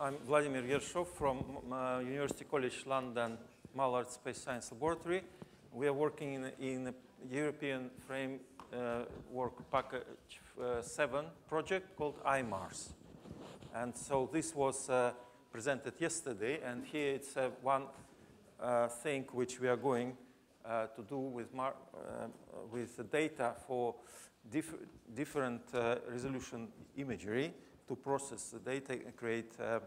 I'm Vladimir Yershov from uh, University College London Mullard Space Science Laboratory. We are working in, in a European Framework uh, Package uh, 7 project called IMARS. And so this was uh, presented yesterday, and here it's uh, one thing which we are going to do with, with the data for diff different resolution imagery to process the data and create uh,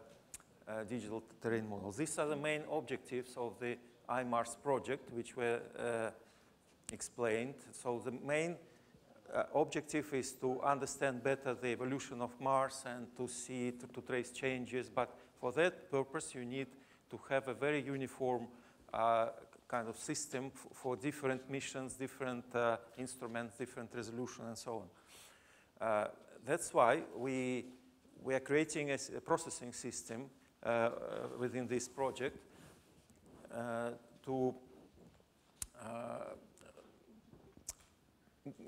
uh, digital terrain models. These are the main objectives of the IMARS project, which were uh, explained. So the main uh, objective is to understand better the evolution of Mars and to see, to, to trace changes. But for that purpose, you need to have a very uniform uh, kind of system for different missions, different uh, instruments, different resolution, and so on. that's why we we are creating a, a processing system uh, uh, within this project uh, to uh,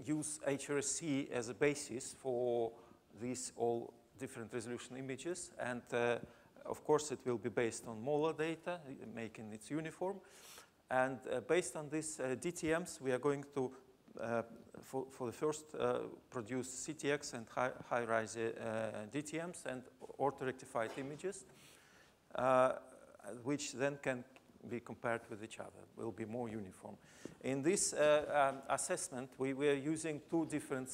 use HRSC as a basis for these all different resolution images. And uh, of course, it will be based on MOLA data, making it uniform. And uh, based on these DTMs, we are going to uh, for, for, the first uh, produce CTX and high, high uh, DTMs and orthorectified images, which then can be compared with each other, will be more uniform. In this um, assessment, we were using two different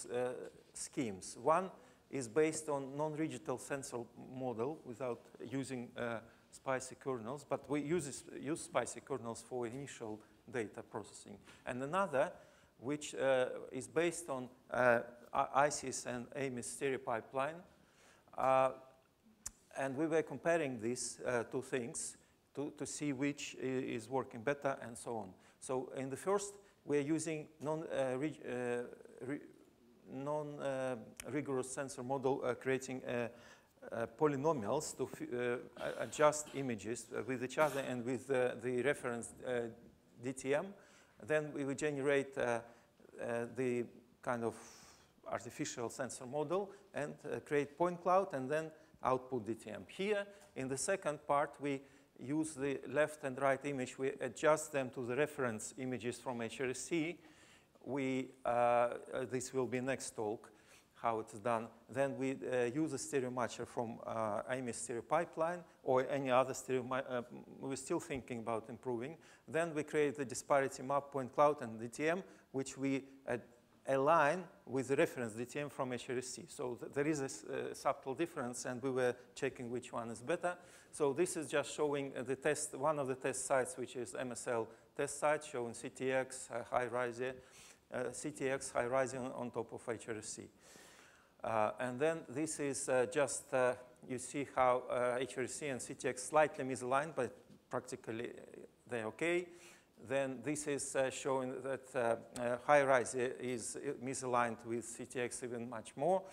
schemes. One is based on non-digital sensor model without using uh, SPICE kernels, but we use, use SPICE kernels for initial data processing. And another which uh, is based on uh, ISIS and Ames stereo pipeline. Uh, and we were comparing these two things to, to see which is working better and so on. So in the first, we're using non-rigorous non, uh, sensor model uh, creating uh, polynomials to adjust images with each other and with the reference DTM then we will generate uh, uh, the kind of artificial sensor model and uh, create point cloud and then output DTM. Here, in the second part, we use the left and right image. We adjust them to the reference images from HRSC. We, uh, this will be next talk how it's done. Then we uh, use a stereo matcher from uh, stereo pipeline or any other stereo. Uh, we're still thinking about improving. Then we create the disparity map, point cloud, and DTM, which we uh, align with the reference DTM from HRSC. So th there is a uh, subtle difference, and we were checking which one is better. So this is just showing uh, the test, one of the test sites, which is MSL test site, showing CTX, uh, HiRISE, uh, CTX, HiRISE on, on top of HRSC. Uh, and then this is uh, just, uh, you see how HRC and CTX slightly misaligned, but practically they're okay. Then this is uh, showing that uh, HiRISE is misaligned with CTX even much more.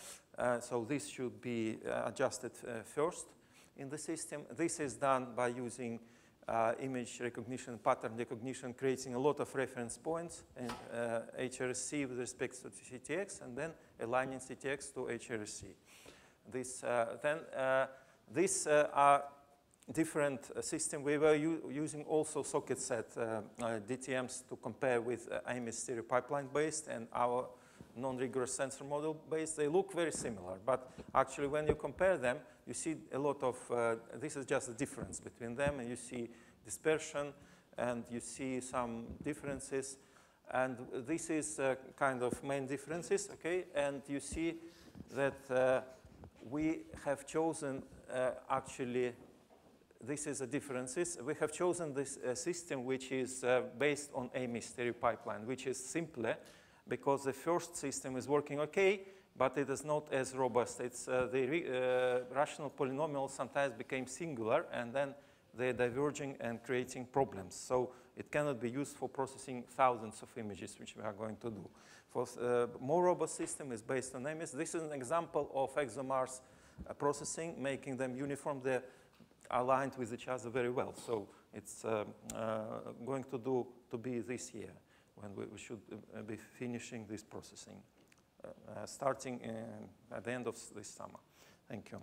so this should be adjusted first in the system. This is done by using uh, image recognition, pattern recognition, creating a lot of reference points in uh, HRSC with respect to CTX, and then aligning CTX to HRSC. This, uh, then uh, these uh, are different uh, system. We were using also SOCET SET DTMs to compare with uh, Ames stereo pipeline based and our non-rigorous sensor model based, they look very similar. But actually, when you compare them, you see a lot of, uh, this is just a difference between them, and you see dispersion, and you see some differences. And this is uh, kind of main differences, okay? And you see that uh, we have chosen uh, actually this is the differences. We have chosen this uh, system which is uh, based on Ames stereo pipeline, which is simpler because the first system is working okay, but it is not as robust. It's uh, the uh, rational polynomials sometimes became singular, and then they're diverging and creating problems. So it cannot be used for processing thousands of images, which we are going to do. For uh, more robust system is based on Ames. This is an example of ExoMars uh, processing, making them uniform. They're aligned with each other very well. So it's uh, uh, going to do to be this year when we, we should uh, be finishing this processing, uh, uh, starting at the end of this summer. Thank you.